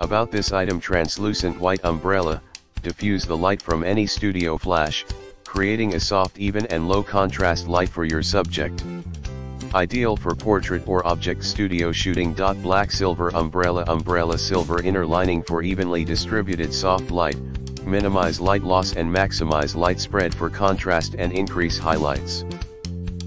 About this item translucent white umbrella, diffuse the light from any studio flash, creating a soft even and low contrast light for your subject. Ideal for portrait or object studio shooting. Black silver umbrella umbrella silver inner lining for evenly distributed soft light, minimize light loss and maximize light spread for contrast and increase highlights.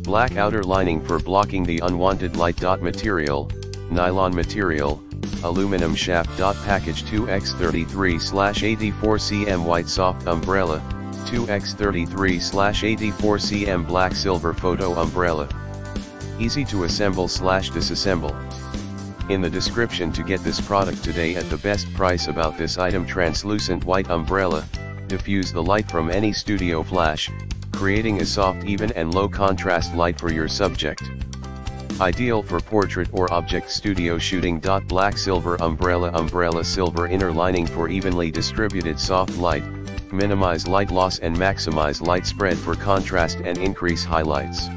Black outer lining for blocking the unwanted light. Material, nylon material, aluminum shaft. Package 2x33/84cm white soft umbrella, 2x33/84cm black silver photo umbrella. Easy to assemble slash disassemble. In the description to get this product today at the best price about this item translucent white umbrella, diffuse the light from any studio flash, creating a soft even and low contrast light for your subject. Ideal for portrait or object studio shooting. Black silver umbrella umbrella silver inner lining for evenly distributed soft light, minimize light loss and maximize light spread for contrast and increase highlights.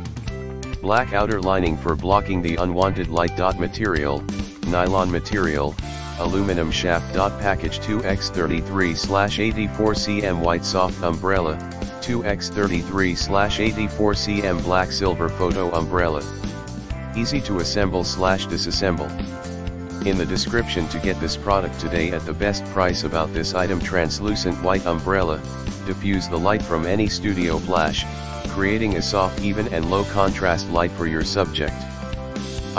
Black outer lining for blocking the unwanted light. Material, nylon material, aluminum shaft. Package 2x33/84cm white soft umbrella, 2x33/84cm black silver photo umbrella. Easy to assemble slash disassemble. In the description to get this product today at the best price about this item translucent white umbrella, diffuse the light from any studio flash, creating a soft even and low contrast light for your subject.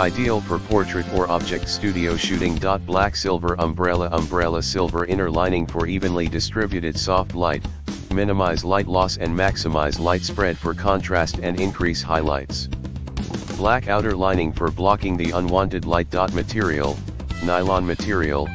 Ideal for portrait or object studio shooting. Black silver umbrella umbrella silver inner lining for evenly distributed soft light, minimize light loss and maximize light spread for contrast and increase highlights. Black outer lining for blocking the unwanted light. Dot material, nylon material,